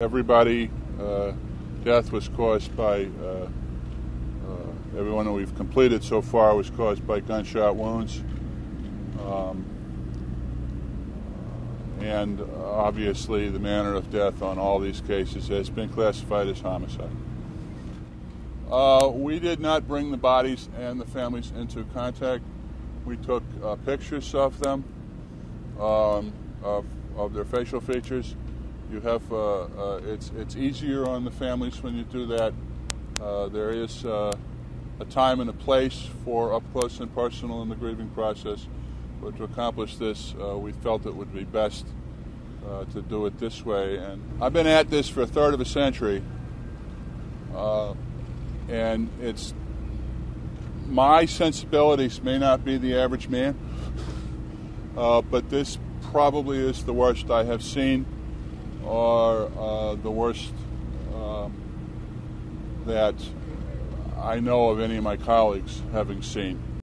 Everybody, uh, death was caused by, uh, uh, everyone that we've completed so far was caused by gunshot wounds. Um, and obviously, the manner of death on all these cases has been classified as homicide. Uh, we did not bring the bodies and the families into contact. We took uh, pictures of them, um, of, of their facial features. You have uh, uh, it's it's easier on the families when you do that. Uh, there is uh, a time and a place for up close and personal in the grieving process, but to accomplish this, uh, we felt it would be best uh, to do it this way. And I've been at this for a third of a century, and it's my sensibilities may not be the average man, but this probably is the worst I have seen are uh, the worst um, that I know of any of my colleagues having seen.